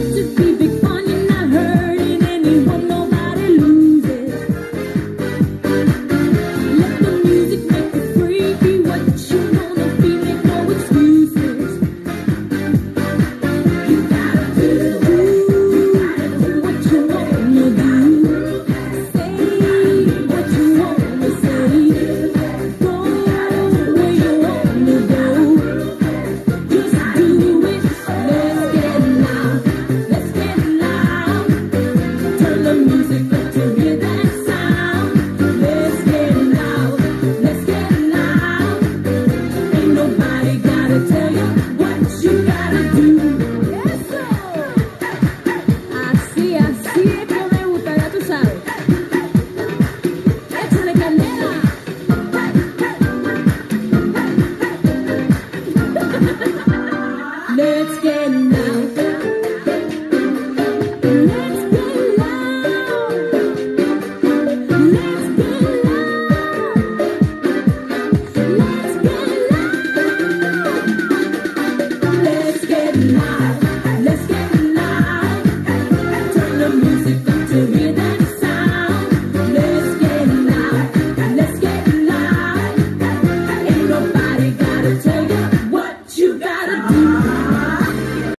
to be.